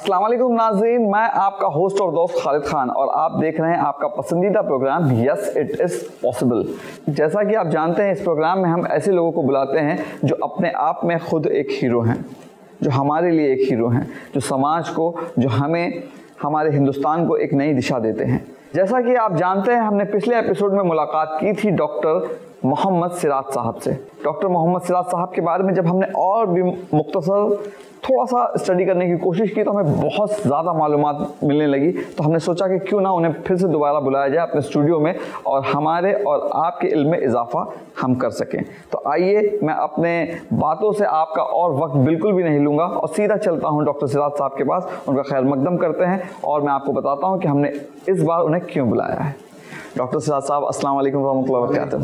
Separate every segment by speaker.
Speaker 1: السلام علیکم ناظرین، میں آپ کا ہوسٹ اور دوست خالد خان اور آپ دیکھ رہے ہیں آپ کا پسندیدہ programme yes it is possible جیسا کہ آپ جانتے ہیں، اس پروگرام میں ہم ایسے لوگوں کو بلاتے ہیں جو اپنے آپ میں خود ایک ہیرو ہیں، جو ہمارے لیے ایک ہیرو ہیں، جو سماج کو، جو ہمیں، ہمارے ہندوستان کو ایک نئی دشا دیتے ہیں۔ جیسا کہ آپ جانتے ہیں، ہم نے پچھلے ایپیسوڈ میں ملاقات کی تھی ڈاکٹر محمد سراج صاحب سے۔ ڈاکٹر محمد سراج صاحب کے بارے میں جب ہم نے اور بھی مختصر تھوڑا سا اسٹڈی کرنے کی کوشش کی تو ہمیں بہت زیادہ معلومات ملنے لگی۔ تو ہم نے سوچا کہ کیوں نہ انہیں پھر سے دوبارہ بلایا جائے اپنے اسٹوڈیو میں اور ہمارے اور آپ کے علم میں اضافہ ہم کر سکیں۔ تو آئیے میں اپنے باتوں سے آپ کا اور وقت بالکل بھی نہیں لوں گا اور سیدھا چلتا ہوں ڈاکٹر سراج صاحب کے پاس۔ ان کا خیر مقدم کرتے ہیں اور میں آپ کو بتاتا ہوں کہ ہم نے اس بار انہیں کیوں بلایا ہے۔ ڈاکٹر سراج صاحب السلام علیکم ورحمۃ اللہ وبرکاتہ۔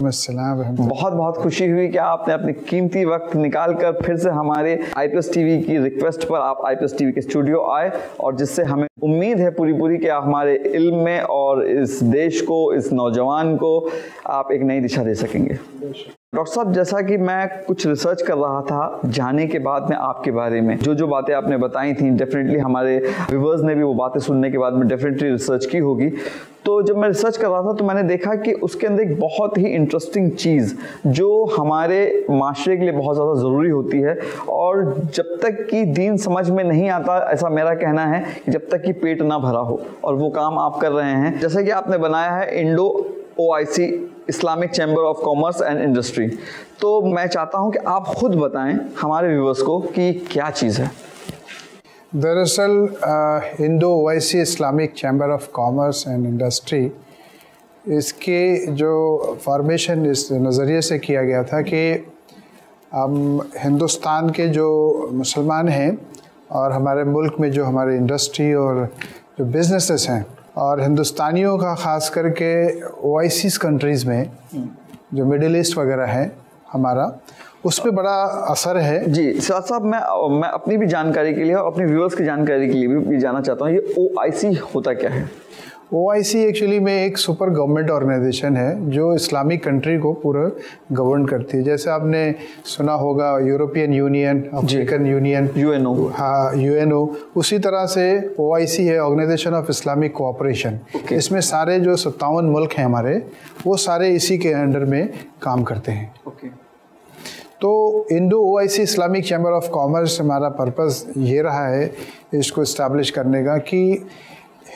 Speaker 1: بہت بہت خوشی ہوئی کہ آپ نے اپنی قیمتی وقت نکال کر پھر سے ہمارے آئی پی ایس ٹی وی کی ریکویسٹ پر آپ آئی پی ایس ٹی وی کے اسٹوڈیو آئے اور جس سے ہمیں امید ہے پوری پوری کہ ہمارے علم میں اور اس دیش کو اس نوجوان کو آپ ایک نئی دشا دے سکیں گے۔ ڈاکٹر صاحب، جیسا کہ میں کچھ ریسرچ کر رہا تھا، جانے کے بعد میں آپ کے بارے میں، جو جو باتیں آپ نے بتائی تھیں ڈیفینیٹلی ہمارے ویورز نے بھی وہ باتیں سننے کے بعد میں ڈیفینیٹلی ریسرچ کی ہوگی۔ تو جب میں ریسرچ کر رہا تھا، تو میں نے دیکھا کہ اس کے اندر ایک بہت ہی انٹرسٹنگ چیز جو ہمارے معاشرے کے لیے بہت زیادہ ضروری ہوتی ہے۔ اور جب تک کہ دین سمجھ میں نہیں آتا، ایسا میرا کہنا ہے کہ جب تک کہ پیٹ نہ بھرا ہو، اور وہ کام آپ کر رہے ہیں۔ جیسا کہ آپ نے بنایا ہے Indo O I C Islamic chamber of commerce and industry تو میں چاہتا ہوں کہ آپ خود بتائیں ہمارے ویورس کو کہ کیا چیز ہے؟
Speaker 2: دراصل Indo OIC Islamic chamber of commerce and industry اس کے جو فارمیشن اس نظریے سے کیا گیا تھا کہ ہم ہندوستان کے جو مسلمان ہیں اور ہمارے ملک میں جو ہمارے انڈسٹری اور جو بزنسز ہیں اور ہندوستانیوں کا خاص کر کے اوائسیز کنٹریز میں جو مڈل ایسٹ وغیرہ ہے ہمارا، اس پہ بڑا اثر ہے۔
Speaker 1: جی سیاد صاحب، میں میں اپنی بھی جانکاری کے لیے اور اپنی ویورس کی جانکاری کے لیے بھی جانا چاہتا ہوں۔ یہ او آئی سی ہوتا کیا ہے؟
Speaker 2: او آئی سی ایکچولی میں ایک سپر گورنمنٹ آرگنائزیشن ہے جو اسلامک کنٹری کو پورا گورن کرتی ہے۔ جیسے آپ نے سنا ہوگا European Union African Union
Speaker 1: U N O
Speaker 2: ہاں یو این او اسی طرح سے او آئی سی ہے آرگنائزیشن آف اسلامک کوآپریشن اس میں سارے جو ستاون ملک ہیں ہمارے وہ سارے اسی کے انڈر میں کام کرتے ہیں۔ تو Indo O I C Islamic chamber of commerce ہمارا پرپز یہ رہا ہے اس کو اسٹیبلش کرنے کا کہ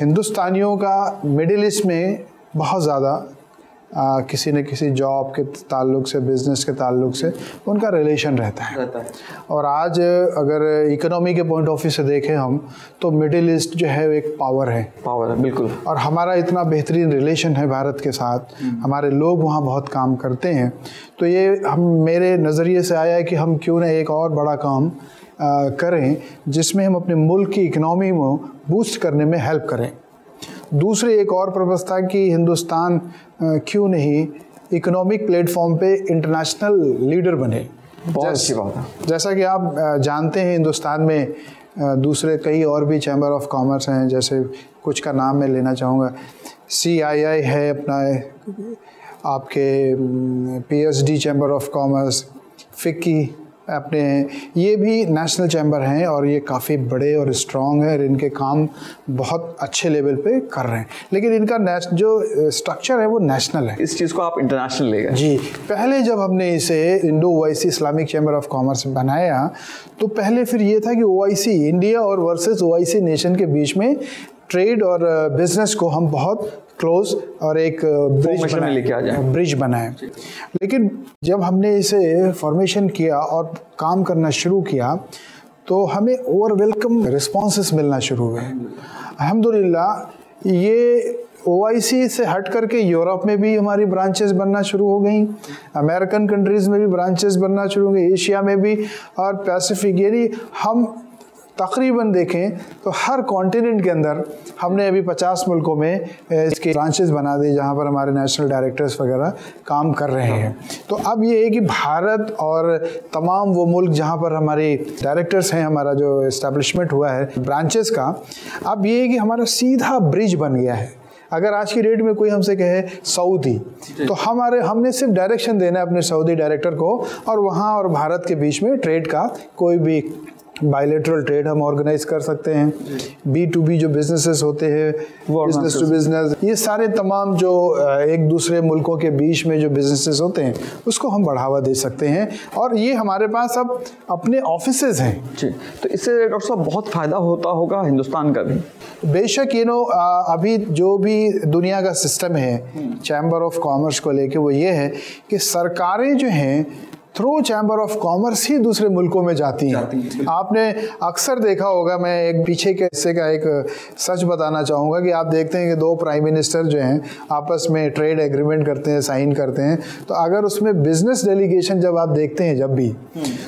Speaker 2: ہندوستانیوں کا مڈل ایسٹ میں بہت زیادہ کسی نہ کسی جاب کے تعلق سے بزنس کے تعلق سے ان کا ریلیشن رہتا ہے۔ اور آج اگر اکنامی کے پوائنٹ آف ویو سے دیکھیں ہم تو مڈل ایسٹ جو ہے ایک پاور ہے۔
Speaker 1: پاور ہے بالکل۔
Speaker 2: اور ہمارا اتنا بہترین ریلیشن ہے بھارت کے ساتھ۔ ہمارے لوگ وہاں بہت کام کرتے ہیں۔ تو یہ ہم میرے نظریے سے آیا ہے کہ ہم کیوں نہ ایک اور بڑا کام کریں جس میں ہم اپنے ملک کی اکنامی کو بوسٹ کرنے میں ہیلپ کریں۔ دوسرے ایک اور پرپز تھا کہ ہندوستان کیوں نہیں اکنامک پلیٹ فارم پہ انٹرنیشنل لیڈر بنے۔ جیسا کہ آپ جانتے ہیں ہندوستان میں دوسرے کئی اور بھی چیمبر آف کامرس ہیں جیسے کچھ کا نام میں لینا چاہوں گا۔ سی آئی آئی ہے اپنا آپ کے P S D chamber of commerce FICCI اپنے یہ بھی نیشنل چیمبر ہیں اور یہ کافی بڑے اور اسٹرانگ ہیں اور ان کے کام بہت اچھے لیول پہ کر رہے ہیں۔ لیکن ان کا جو اسٹرکچر ہے وہ نیشنل ہے۔
Speaker 1: اس چیز کو آپ انٹرنیشنل لے گئے۔
Speaker 2: جی پہلے جب ہم نے اسے Indo O I C Islamic chamber of commerce بنایا تو پہلے پھر یہ تھا کہ او آئی سی انڈیا اور versus O I C nation کے بیچ میں ٹریڈ اور بزنس کو ہم بہت کلوز اور ایک برج بنائے لیکن جب ہم نے اسے فارمیشن کیا اور کام کرنا شروع کیا تو ہمیں اوور ویلکم رسپانسز ملنا شروع ہوئے. الحمد للہ یہ او آئی سی سے ہٹ کر کے یورپ میں بھی ہماری برانچز بننا شروع ہو گئیں. امریکن کنٹریز میں بھی برانچز بننا شروع ہو گئی ایشیا میں بھی اور پیسفک یعنی ہم تقریباً دیکھیں تو ہر کانٹیننٹ کے اندر ہم نے ابھی پچاس ملکوں میں اس کی برانچز بنا دی جہاں پر ہمارے نیشنل ڈائریکٹرز وغیرہ کام کر رہے ہیں تو اب یہ ہے کہ بھارت اور تمام وہ ملک جہاں پر ہماری ڈائریکٹرز ہیں ہمارا جو اسٹیبلشمنٹ ہوا ہے برانچز کا اب یہ ہے کہ ہمارا سیدھا برج بن گیا ہے اگر آج کی ڈیٹ میں کوئی ہم سے کہے سعودی جی۔ تو ہمارے ہم نے صرف ڈائریکشن دینا ہے اپنے سعودی ڈائریکٹر کو اور وہاں اور بھارت کے بیچ میں ٹریڈ کا کوئی بھی بائیلیٹرل ٹریڈ ہم آرگنائز کر سکتے ہیں. بی ٹو بی جو بزنسز ہوتے ہیں بزنس ٹو بزنس یہ سارے تمام جو ایک دوسرے ملکوں کے بیچ میں جو بزنسز ہوتے ہیں اس کو ہم بڑھاوا دے سکتے ہیں۔ اور یہ ہمارے پاس اب اپنے آفیسز ہیں۔
Speaker 1: جی تو اس سے ڈاکٹر صاحب بہت فائدہ ہوتا ہوگا ہندوستان کا بھی۔
Speaker 2: بے شک یہ نو ابھی جو بھی دنیا کا سسٹم ہے چیمبر آف کامرس کو لے کے وہ یہ ہے کہ سرکاریں جو ہیں تھرو چیمبر آف کامرس ہی دوسرے ملکوں میں جاتی ہیں۔ آپ نے اکثر دیکھا ہوگا میں ایک پیچھے کے حصے کا ایک سچ بتانا چاہوں گا کہ آپ دیکھتے ہیں کہ دو پرائم منسٹر جو ہیں آپس میں ٹریڈ ایگریمنٹ کرتے ہیں سائن کرتے ہیں۔ تو اگر اس میں بزنس ڈیلیگیشن جب آپ دیکھتے ہیں جب بھی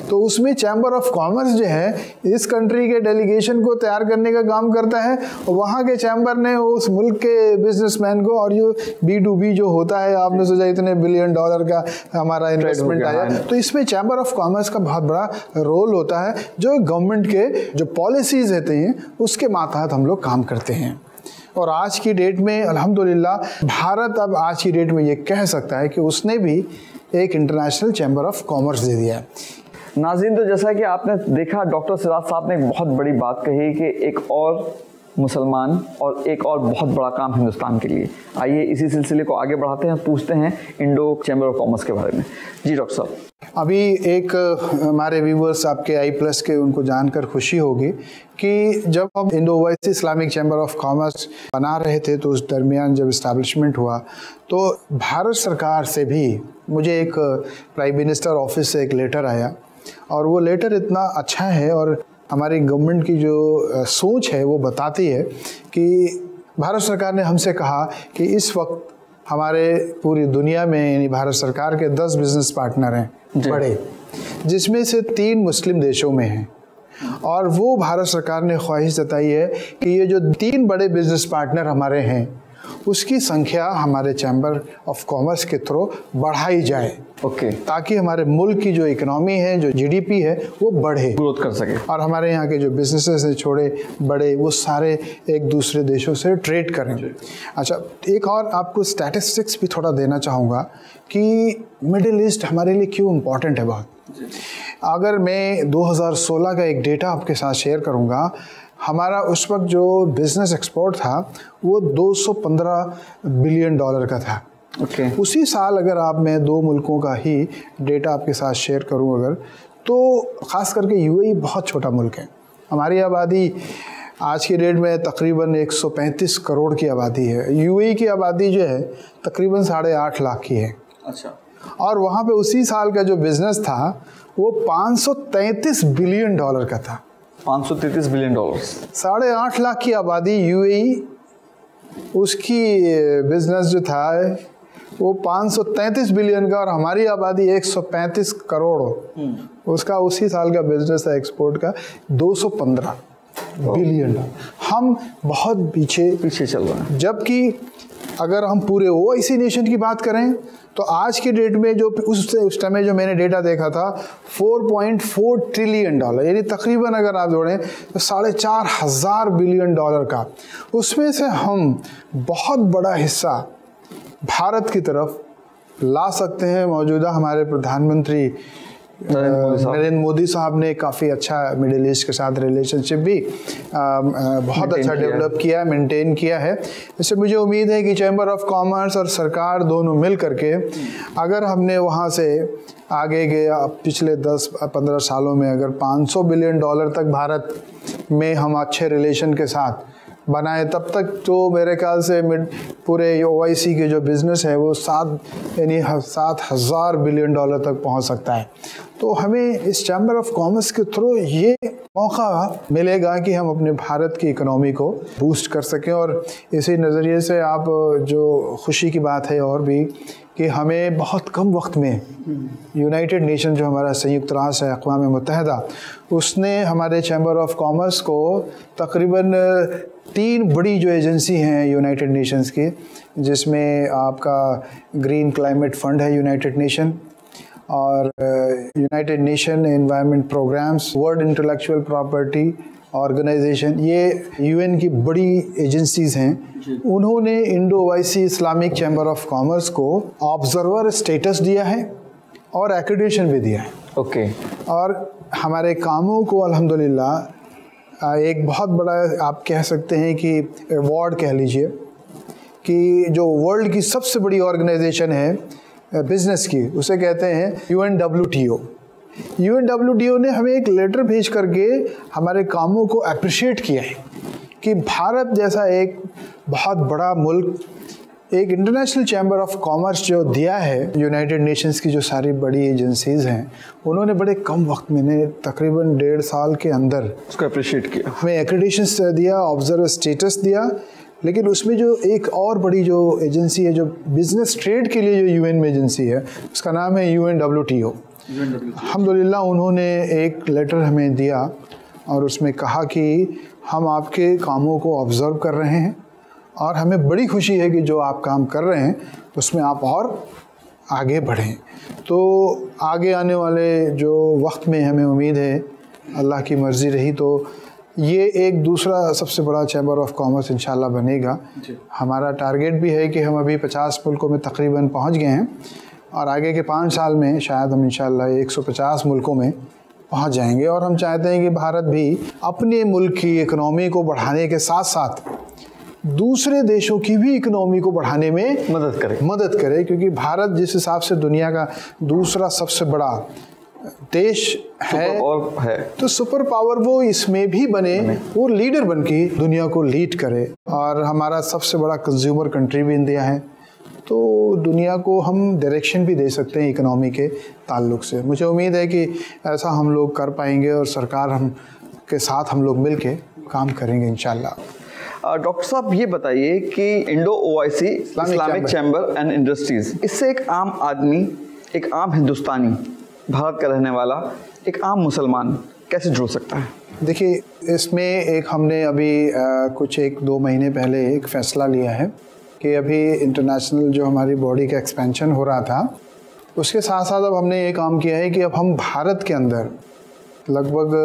Speaker 2: تو اس میں چیمبر آف کامرس جو ہے اس کنٹری کے ڈیلیگیشن کو تیار کرنے کا کام کرتا ہے۔ وہاں کے چیمبر نے اس ملک کے بزنس مین کو اور یہ بی ٹو بی جو ہوتا ہے آپ نے سوچا اتنے بلین ڈالر کا ہمارا انویسٹمنٹ آیا۔ تو اس میں چیمبر آف کامرس کا بہت بڑا رول ہوتا ہے، جو گورنمنٹ کے جو پالیسیز رہتے ہیں، اس کے ماتحت ہم لوگ کام کرتے ہیں۔ اور آج کی ڈیٹ میں الحمدللہ بھارت اب آج کی ڈیٹ میں یہ کہہ سکتا ہے کہ اس نے بھی ایک انٹرنیشنل چیمبر آف کامرس دے دیا ہے۔
Speaker 1: ناظرین، تو جیسا کہ آپ نے دیکھا، ڈاکٹر سراج صاحب نے ایک بہت بڑی بات کہی کہ ایک اور مسلمان اور ایک اور بہت بڑا کام ہندوستان کے لیے۔ آئیے اسی سلسلے کو آگے بڑھاتے ہیں، پوچھتے ہیں انڈو چیمبر آف کامرس کے بارے میں۔ جی ڈاکٹر صاحب۔
Speaker 2: ابھی ایک ہمارے ویورس آپ کے آئی پلس کے ان کو جان کر خوشی ہوگی کہ جب ہم Indo O I C Islamic chamber of commerce بنا رہے تھے تو اس درمیان جب اسٹیبلشمنٹ ہوا، تو بھارت سرکار سے بھی مجھے ایک پرائم منسٹر آفس سے ایک لیٹر آیا اور وہ لیٹر اتنا اچھا ہے اور ہماری گورنمنٹ کی جو سوچ ہے وہ بتاتی ہے کہ بھارت سرکار نے ہم سے کہا کہ اس وقت ہمارے پوری دنیا میں یعنی بھارت سرکار کے دس بزنس پارٹنر ہیں جی۔ بڑے جس میں سے تین مسلم دیشوں میں ہیں اور وہ بھارت سرکار نے خواہش جتائی ہے کہ یہ جو تین بڑے بزنس پارٹنر ہمارے ہیں اس کی سنکھیا ہمارے چیمبر آف کامرس کے تھرو بڑھائی جائے۔ اوکے۔ تاکہ ہمارے ملک کی جو اکنامی ہے جو جی ڈی پی ہے وہ بڑھے۔
Speaker 1: گروتھ کر سکے۔
Speaker 2: اور ہمارے یہاں کے جو بزنسز ہیں چھوڑے بڑے وہ سارے ایک دوسرے دیشوں سے ٹریڈ کریں۔ اچھا ایک اور آپ کو اسٹیٹسٹکس بھی تھوڑا دینا چاہوں گا کہ مڈل ایسٹ ہمارے لیے کیوں امپورٹنٹ ہے بہت۔ اگر میں دو ہزار سولہ کا ایک ڈیٹا آپ کے ساتھ شیئر کروں گا ہمارا اس وقت جو بزنس ایکسپورٹ تھا وہ دو سو پندرہ بلین ڈالر کا تھا۔ اسی سال اگر آپ میں دو ملکوں کا ہی ڈیٹا آپ کے ساتھ شیئر کروں اگر تو خاص کر کے یو اے بہت چھوٹا ملک ہے۔ ہماری آبادی آج کی ڈیٹ میں تقریباً ایک سو پینتیس کروڑ کی آبادی ہے۔ یو اے کی آبادی جو ہے تقریباً ساڑھے آٹھ لاکھ کی ہے۔ اچھا۔ اور وہاں پہ اسی سال کا جو بزنس تھا وہ پانچ سو تینتیس بلین ڈالر کا تھا۔
Speaker 1: پانچ سو تینتیس بلین ڈالر
Speaker 2: ساڑھے آٹھ لاکھ کی آبادی یو اے ای اس کی بزنس جو تھا وہ پانچ سو تینتیس بلین کا اور ہماری آبادی ایک سو پینتیس کروڑ۔ اس کا اسی سال کا بزنس تھا ایکسپورٹ کا دو سو پندرہ بلین۔ ہم بہت پیچھے
Speaker 1: پیچھے چل رہے ہیں۔
Speaker 2: جبکہ اگر ہم پورے او آئی سی نیشن کی بات کریں، تو آج کے ڈیٹ میں جو اس سے اس ٹائم جو میں نے ڈیٹا دیکھا تھا four point four trillion dollar یعنی تقریباً اگر آپ جوڑیں، تو ساڑھے چار ہزار بلین ڈالر کا۔ اس میں سے ہم بہت بڑا حصہ بھارت کی طرف لا سکتے ہیں، موجودہ ہمارے پردھان منتری نریندر مودی صاحب۔ نے کافی اچھا مڈل ایسٹ کے ساتھ ریلیشن شپ بھی بہت اچھا ڈیولپ کیا ہے مینٹین کیا ہے۔ اس سے مجھے امید ہے کہ چیمبر آف کامرس اور سرکار دونوں مل کر کے اگر ہم نے وہاں سے آگے کے پچھلے دس پندرہ سالوں میں اگر پانچ سو بلین ڈالر تک بھارت میں ہم اچھے ریلیشن کے ساتھ بنائے، تب تک تو میرے خیال سے پورے او آئی سی کے جو بزنس ہے وہ سات یعنی سات ہزار بلین ڈالر تک پہنچ سکتا ہے۔ تو ہمیں اس چیمبر آف کامرس کے تھرو یہ موقع ملے گا کہ ہم اپنے بھارت کی اکنامی کو بوسٹ کر سکیں۔ اور اسی نظریے سے آپ جو خوشی کی بات ہے اور بھی کہ ہمیں بہت کم وقت میں یونائٹڈ نیشن جو ہمارا سیکت راس ہے، اقوام متحدہ، اس نے ہمارے چیمبر آف کامرس کو تقریباً تین بڑی جو ایجنسی ہیں یونائٹڈ نیشنز کی جس میں آپ کا گرین کلائمیٹ فنڈ ہے یونائٹڈ نیشن اور United Nation environment programmes world intellectual property organisation یہ یو این کی بڑی ایجنسیز ہیں۔ جی۔ انہوں نے Indo O I C Islamic chamber of commerce کو آبزرور اسٹیٹس دیا ہے اور ایکریڈیشن بھی دیا ہے۔
Speaker 1: اوکے
Speaker 2: اور ہمارے کاموں کو الحمدللہ ایک بہت بڑا آپ کہہ سکتے ہیں کہ ایوارڈ کہہ لیجیے کہ جو ورلڈ کی سب سے بڑی آرگنائزیشن ہے بزنس کی، اسے کہتے ہیں U N W T O U N W T O نے ہمیں ایک لیٹر بھیج کر کے ہمارے کاموں کو اپریشیٹ کیا ہے کہ بھارت جیسا ایک بہت بڑا ملک ایک انٹرنیشنل چیمبر آف کامرس جو دیا ہے یونائٹڈ نیشنز کی جو ساری بڑی ایجنسیز ہیں انہوں نے بڑے کم وقت میں نے تقریباً ڈیڑھ سال کے اندر
Speaker 1: اس کو اپریشیٹ کیا۔
Speaker 2: ہمیں ایکریڈیشنس دیا آبزرو اسٹیٹس دیا۔ لیکن اس میں جو ایک اور بڑی جو ایجنسی ہے جو بزنس ٹریڈ کے لیے جو یو این میں ایجنسی ہے اس کا نام ہے U N W T O الحمد للہ انہوں نے ایک لیٹر ہمیں دیا اور اس میں کہا کہ ہم آپ کے کاموں کو آبزرو کر رہے ہیں۔ اور ہمیں بڑی خوشی ہے کہ جو آپ کام کر رہے ہیں اس میں آپ اور آگے بڑھیں۔ تو آگے آنے والے جو وقت میں ہمیں امید ہے اللہ کی مرضی رہی تو یہ ایک دوسرا سب سے بڑا چیمبر آف کامرس انشاءاللہ بنے گا۔ جی۔ ہمارا ٹارگیٹ بھی ہے کہ ہم ابھی پچاس ملکوں میں تقریباً پہنچ گئے ہیں اور آگے کے پانچ سال میں شاید ہم انشاءاللہ ایک سو پچاس ملکوں میں پہنچ جائیں گے۔ اور ہم چاہتے ہیں کہ بھارت بھی اپنے ملک کی اکنامی کو بڑھانے کے ساتھ ساتھ دوسرے دیشوں کی بھی اکنامی کو بڑھانے میں
Speaker 1: مدد کرے۔
Speaker 2: مدد کرے کیونکہ بھارت جس حساب سے دنیا کا دوسرا سب سے بڑا دیش ہے تو سپر پاور وہ اس میں بھی بنے وہ لیڈر بن کے دنیا کو لیڈ کرے۔ اور ہمارا سب سے بڑا کنزیومر کنٹری بھی انڈیا ہے۔ تو دنیا کو ہم ڈائریکشن بھی دے سکتے ہیں اکنامی کے تعلق سے۔ مجھے امید ہے کہ ایسا ہم لوگ کر پائیں گے اور سرکار ہم کے ساتھ ہم لوگ مل کے کام کریں گے انشاءاللہ۔
Speaker 1: ڈاکٹر صاحب یہ بتائیے کہ Indo O I C Islamic chamber. And industries اس سے ایک عام آدمی ایک عام ہندوستانی بھارت کا رہنے والا ایک عام مسلمان کیسے جڑ سکتا ہے؟
Speaker 2: دیکھیے اس میں ایک ہم نے ابھی کچھ ایک دو مہینے پہلے ایک فیصلہ لیا ہے کہ ابھی انٹرنیشنل جو ہماری باڈی کا ایکسپینشن ہو رہا تھا اس کے ساتھ ساتھ اب ہم نے یہ کام کیا ہے کہ اب ہم بھارت کے اندر لگ بھگ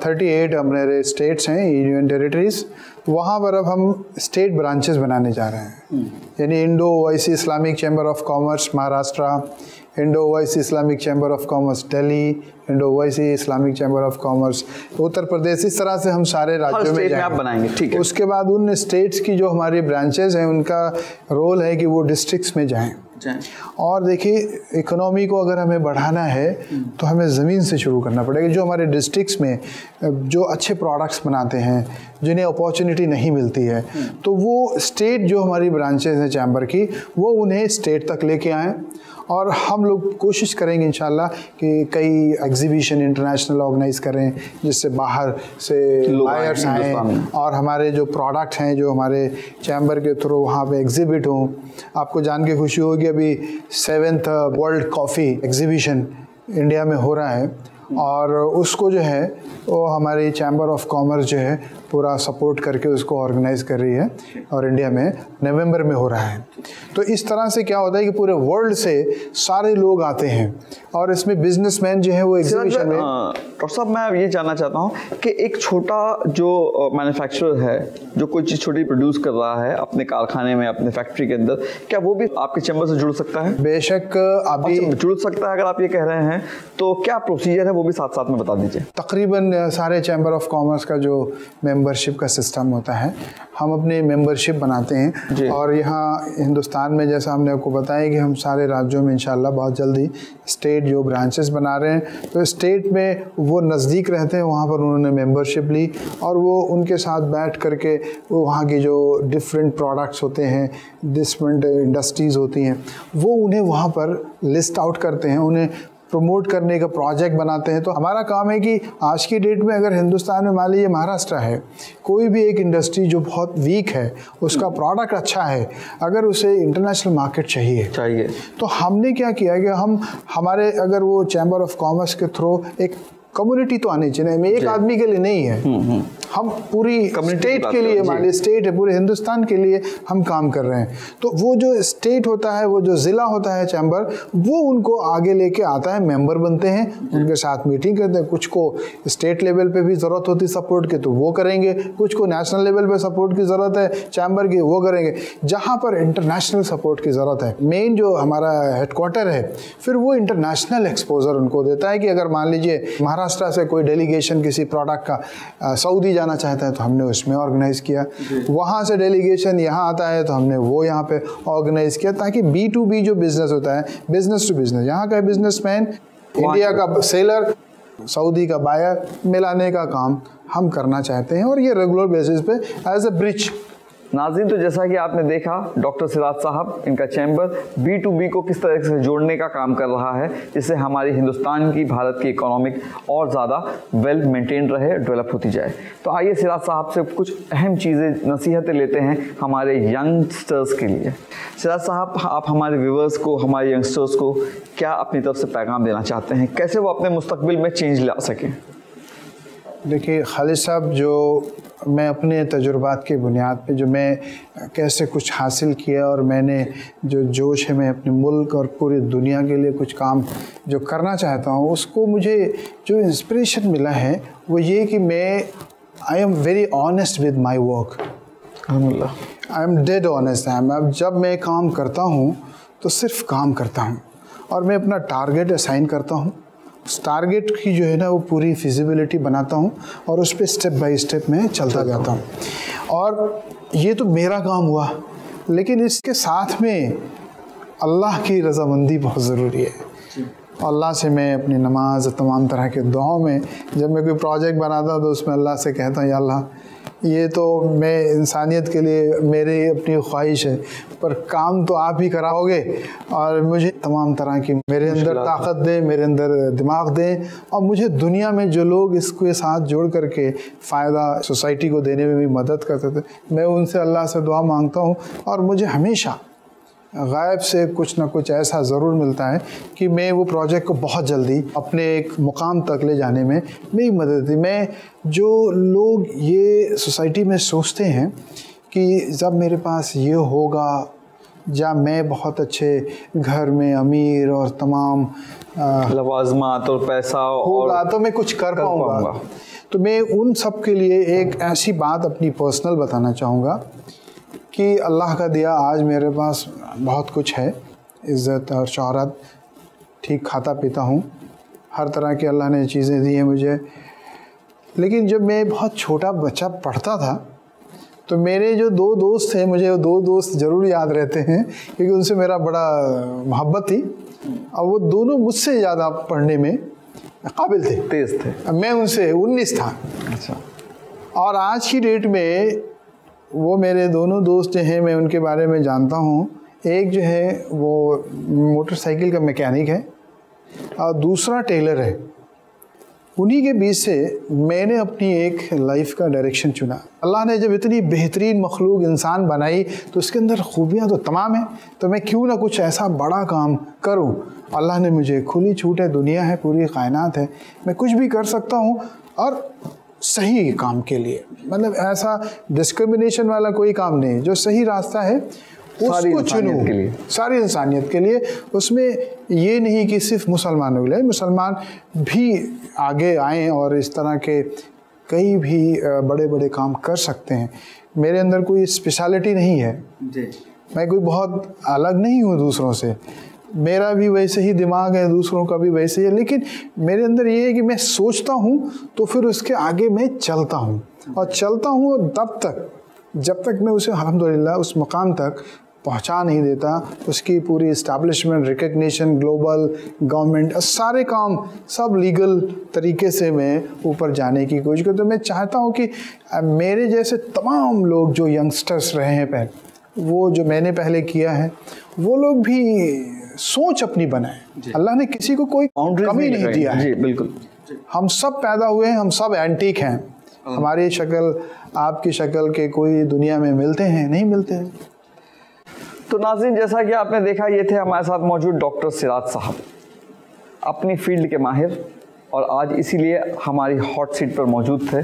Speaker 2: تھرٹی ایٹ ہمارے اسٹیٹس ہیں یونین ٹیریٹریز وہاں پر اب ہم اسٹیٹ برانچز بنانے جا رہے ہیں. یعنی Indo C Islamic chamber of commerce Maharashtra Indo C Islamic chamber of commerce Delhi Indo C Islamic chamber of commerce Uttar Pradesh اس طرح سے ہم سارے راجیوں میں
Speaker 1: بنائیں گے
Speaker 2: اس کے بعد ان اسٹیٹس کی جو ہماری برانچز ہیں ان کا رول ہے کہ وہ ڈسٹرکس میں جائیں۔ اور دیکھیے اکنامی کو اگر ہمیں بڑھانا ہے تو ہمیں زمین سے شروع کرنا پڑے گا۔ جو ہمارے ڈسٹرکس میں جو اچھے پروڈکٹس بناتے ہیں جنہیں اپارچونیٹی نہیں ملتی ہے تو وہ اسٹیٹ جو ہماری برانچز ہیں چیمبر کی وہ انہیں اسٹیٹ تک لے کے آئیں۔ اور ہم لوگ کوشش کریں گے انشاءاللہ کہ کئی ایگزیبیشن انٹرنیشنل آرگنائز کریں جس سے باہر سے لائرس آئیں اور ہمارے جو پروڈکٹ ہیں جو ہمارے چیمبر کے تھرو وہاں پہ ایگزیبٹ ہوں آپ کو جان کے خوشی ہوگی ابھی seventh world coffee exhibition India میں ہو رہا ہے۔ اور اس کو جو ہے وہ ہماری چیمبر آف کامرس جو ہے پورا سپورٹ کر کے اس کو آرگنائز کر رہی ہے۔ اور انڈیا میں نومبر میں ہو رہا ہے۔ تو اس طرح سے کیا ہوتا ہے کہ پورے ورلڈ سے سارے لوگ آتے ہیں اور اس میں بزنس مین جو ہے وہ ایگزیبیشن میں
Speaker 1: ڈاکٹر صاحب میں یہ جاننا چاہتا ہوں کہ ایک چھوٹا جو مینوفیکچرر ہے جو کوئی چیز چھوٹی پروڈیوس کر رہا ہے اپنے کارخانے میں اپنے فیکٹری کے اندر کیا وہ بھی آپ کے چیمبر سے جڑ سکتا ہے؟
Speaker 2: بے شک ابھی
Speaker 1: جڑ سکتا ہے اگر آپ یہ کہہ رہے ہیں تو کیا پروسیجر ہے؟ وہ بھی ساتھ ساتھ میں بتا دیجیے
Speaker 2: تقریباً سارے چیمبر آف کامرس کا جو ممبرشپ کا سسٹم ہوتا ہے ہم اپنے ممبرشپ بناتے ہیں جی۔ اور یہاں ہندوستان میں جیسا ہم نے آپ کو بتایا کہ ہم سارے راجیوں میں انشاءاللہ بہت جلدی اسٹیٹ جو برانچز بنا رہے ہیں، تو اسٹیٹ میں وہ نزدیک رہتے ہیں، وہاں پر انہوں نے ممبرشپ لی اور وہ ان کے ساتھ بیٹھ کر کے وہ وہاں کی جو ڈفرینٹ پروڈکٹس ہوتے ہیں ڈفرینٹ انڈسٹریز ہوتی ہیں، وہ انہیں وہاں پر لسٹ آؤٹ کرتے ہیں، انہیں پروموٹ کرنے کا پروجیکٹ بناتے ہیں تو ہمارا کام ہے کہ آج کی ڈیٹ میں اگر ہندوستان میں مان لیجیے مہاراشٹر ہے کوئی بھی ایک انڈسٹری جو بہت ویک ہے اس کا پروڈکٹ اچھا ہے اگر اسے انٹرنیشنل مارکیٹ چاہیے۔
Speaker 1: چاہیے۔
Speaker 2: تو ہم نے کیا کیا کہ ہم ہمارے اگر وہ چیمبر آف کامرس کے تھرو ایک کمیونٹی تو آنی چاہیے۔ میں ایک جی۔ آدمی کے لیے نہیں ہے۔ ہم پوری اسٹیٹ کے لیے مان لیے اسٹیٹ ہے پورے ہندوستان کے لیے ہم کام کر رہے ہیں۔ تو وہ جو اسٹیٹ ہوتا ہے وہ جو ضلع ہوتا ہے چیمبر وہ ان کو آگے لے کے آتا ہے ممبر بنتے ہیں ان کے ساتھ میٹنگ کرتے ہیں۔ کچھ کو اسٹیٹ لیول پہ بھی ضرورت ہوتی سپورٹ کی تو وہ کریں گے۔ کچھ کو نیشنل لیول پہ سپورٹ کی ضرورت ہے چیمبر کی وہ کریں گے۔ جہاں پر انٹرنیشنل سپورٹ کی ضرورت ہے مین جو ہمارا ہیڈ کوارٹر ہے پھر وہ انٹرنیشنل ایکسپوزر ان کو دیتا ہے کہ اگر مان لیجیے مہاراشٹرا سے کوئی ڈیلیگیشن کسی پروڈکٹ کا سعودی جانا چاہتا ہے تو ہم نے اس میں آرگنائز کیا جی۔ وہاں سے ڈیلیگیشن یہاں آتا ہے تو ہم نے وہ یہاں پہ آرگنائز کیا تاکہ بی ٹو بی جو بزنس ہوتا ہے بزنس ٹو بزنس یہاں کا بزنس مین انڈیا کا سیلر سعودی کا بائر ملانے کا کام ہم کرنا چاہتے ہیں اور یہ ریگولر بیسس پہ ایز اے برج
Speaker 1: ناظرین، تو جیسا کہ آپ نے دیکھا، ڈاکٹر سراج صاحب ان کا چیمبر بی ٹو بی کو کس طرح سے جوڑنے کا کام کر رہا ہے، جس سے ہماری ہندوستان کی، بھارت کی اکانومک اور زیادہ ویل مینٹین رہے ڈیولپ ہوتی جائے۔ تو آئیے سراج صاحب سے کچھ اہم چیزیں، نصیحتیں لیتے ہیں ہمارے ینگسٹرز کے لیے۔ سراج صاحب، آپ ہمارے ویورز کو، ہمارے ینگسٹرز کو کیا اپنی طرف سے پیغام دینا چاہتے ہیں؟ کیسے وہ اپنے مستقبل میں چینج لا سکیں؟
Speaker 2: دیکھیے خالد صاحب جو میں اپنے تجربات کی بنیاد پہ جو میں کیسے کچھ حاصل کیا اور میں نے جو جوش ہے میں اپنے ملک اور پوری دنیا کے لیے کچھ کام جو کرنا چاہتا ہوں اس کو مجھے جو انسپریشن ملا ہے وہ یہ کہ میں I am very honest with my work الحمد للہ آئی ایم ڈیڈ آنیسٹ اب جب میں کام کرتا ہوں تو صرف کام کرتا ہوں اور میں اپنا ٹارگیٹ اسائن کرتا ہوں۔ ٹارگیٹ کی جو ہے نا وہ پوری فیزیبلٹی بناتا ہوں اور اس پہ اسٹیپ بائی اسٹیپ میں چلتا جاتا ہوں۔ اور یہ تو میرا کام ہوا، لیکن اس کے ساتھ میں اللہ کی رضامندی بہت ضروری ہے۔ اللہ سے میں اپنی نماز تمام طرح کے دعاؤں میں جب میں کوئی پروجیکٹ بناتا تو اس میں اللہ سے کہتا ہوں، یا اللہ یہ تو میں انسانیت کے لیے میری اپنی خواہش ہے پر کام تو آپ ہی کراؤ گے۔ اور مجھے تمام طرح کی میرے اندر طاقت دیں میرے اندر دماغ دیں۔ اور مجھے دنیا میں جو لوگ اس کو ساتھ جوڑ کر کے فائدہ سوسائٹی کو دینے میں بھی مدد کرتے تھے میں ان سے اللہ سے دعا مانگتا ہوں۔ اور مجھے ہمیشہ غائب سے کچھ نہ کچھ ایسا ضرور ملتا ہے کہ میں وہ پروجیکٹ کو بہت جلدی اپنے ایک مقام تک لے جانے میں میری مدد دی۔ میں جو لوگ یہ سوسائٹی میں سوچتے ہیں کہ جب میرے پاس یہ ہوگا یا میں بہت اچھے گھر میں امیر اور تمام
Speaker 1: لوازمات اور پیسہ ہوگا
Speaker 2: تو میں کچھ کر پاؤں گا۔ تو میں ان سب کے لیے ایک ایسی بات اپنی پرسنل بتانا چاہوں گا کہ اللہ کا دیا آج میرے پاس بہت کچھ ہے عزت اور شہرت ٹھیک کھاتا پیتا ہوں۔ ہر طرح کی اللہ نے چیزیں دی ہیں مجھے۔ لیکن جب میں بہت چھوٹا بچہ پڑھتا تھا تو میرے جو دو دوست تھے مجھے وہ دو دوست ضرور یاد رہتے ہیں کیونکہ ان سے میرا بڑا محبت تھی۔ اور وہ دونوں مجھ سے زیادہ پڑھنے میں قابل تھے۔
Speaker 1: تیز تھے۔
Speaker 2: میں ان سے انیس تھا۔
Speaker 1: اچھا۔
Speaker 2: اور آج کی ڈیٹ میں وہ میرے دونوں دوست جو ہیں، میں ان کے بارے میں جانتا ہوں۔ ایک جو ہے، وہ موٹر سائیکل کا میکینک ہے اور دوسرا ٹیلر ہے۔ انہی کے بیچ سے میں نے اپنی ایک لائف کا ڈائریکشن چنا۔ اللہ نے جب اتنی بہترین مخلوق انسان بنائی تو اس کے اندر خوبیاں تو تمام ہیں۔ تو میں کیوں نہ کچھ ایسا بڑا کام کروں؟ اللہ نے مجھے کھلی چھوٹ ہے دنیا ہے، پوری کائنات ہے۔ میں کچھ بھی کر سکتا ہوں اور صحیح کام کے لیے۔ مطلب ایسا ڈسکرمنیشن والا کوئی کام نہیں جو صحیح راستہ ہے اس کو چنو۔ ساری انسانیت کے لیے۔ اس میں یہ نہیں کہ صرف مسلمانوں کے لیے مسلمان بھی آگے آئیں اور اس طرح کے کئی بھی بڑے بڑے کام کر سکتے ہیں۔ میرے اندر کوئی اسپیشلٹی نہیں ہے۔ جی۔ میں کوئی بہت الگ نہیں ہوں دوسروں سے۔ میرا بھی ویسے ہی دماغ ہے، دوسروں کا بھی ویسے ہی ہے، لیکن میرے اندر یہ ہے کہ میں سوچتا ہوں تو پھر اس کے آگے میں چلتا ہوں۔ اور چلتا ہوں تب تک، جب تک میں اسے الحمدللہ اس مقام تک پہنچا نہیں دیتا، اس کی پوری اسٹیبلشمنٹ ریکگنیشن گلوبل گورنمنٹ سارے کام، سب لیگل طریقے سے میں اوپر جانے کی کوشش کرتا ہوں۔ میں چاہتا ہوں کہ میرے جیسے تمام لوگ جو ینگسٹرس رہے ہیں، پہلے وہ جو میں نے پہلے کیا ہے وہ لوگ بھی سوچ اپنی بنائے جی۔ اللہ نے کسی کو کوئی کمی نہیں دیا ہے۔ جی، بالکل۔ ہم سب پیدا ہوئے ہیں ہم سب اینٹیک ہیں۔ ہماری شکل آپ کی شکل کے کوئی دنیا میں ملتے ہیں؟ نہیں ملتے۔ ہیں
Speaker 1: تو ناظرین جیسا کہ آپ نے دیکھا یہ تھے ہمارے ساتھ موجود ڈاکٹر سراج صاحب۔ اپنی فیلڈ کے ماہر۔ اور آج اسی لیے ہماری ہاٹ سیٹ پر موجود تھے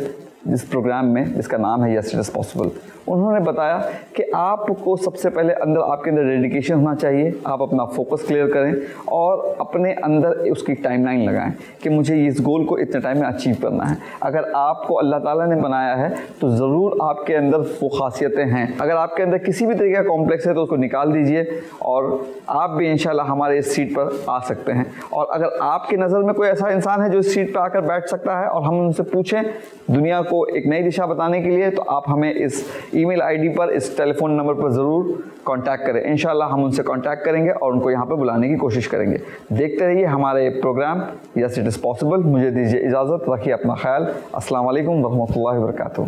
Speaker 1: جس پروگرام میں جس کا نام ہے یس اٹ از پاسبل انہوں نے بتایا کہ آپ کو سب سے پہلے اندر آپ کے اندر ڈیڈیکیشن ہونا چاہیے، آپ اپنا فوکس کلیئر کریں اور اپنے اندر اس کی ٹائم لائن لگائیں کہ مجھے اس گول کو اتنے ٹائم میں اچیو کرنا ہے۔ اگر آپ کو اللہ تعالیٰ نے بنایا ہے تو ضرور آپ کے اندر وہ خاصیتیں ہیں۔ اگر آپ کے اندر کسی بھی طریقے کا کمپلیکس ہے تو اس کو نکال دیجیے اور آپ بھی انشاءاللہ ہمارے اس سیٹ پر آ سکتے ہیں۔ اور اگر آپ کی نظر میں کوئی ایسا انسان ہے جو اس سیٹ پہ آ کر بیٹھ سکتا ہے اور ہم ان سے پوچھیں دنیا کو ایک نئی دشا بتانے کے لیے، تو آپ ہمیں اس ای میل آئی ڈی پر اس ٹیلی فون نمبر پر ضرور کانٹیکٹ کریں۔ انشاءاللہ ہم ان سے کانٹیکٹ کریں گے اور ان کو یہاں پہ بلانے کی کوشش کریں گے۔ دیکھتے رہیے ہمارے programme yes it is possible مجھے دیجیے اجازت، رکھیے اپنا خیال۔ السلام علیکم ورحمۃ اللہ وبرکاتہ۔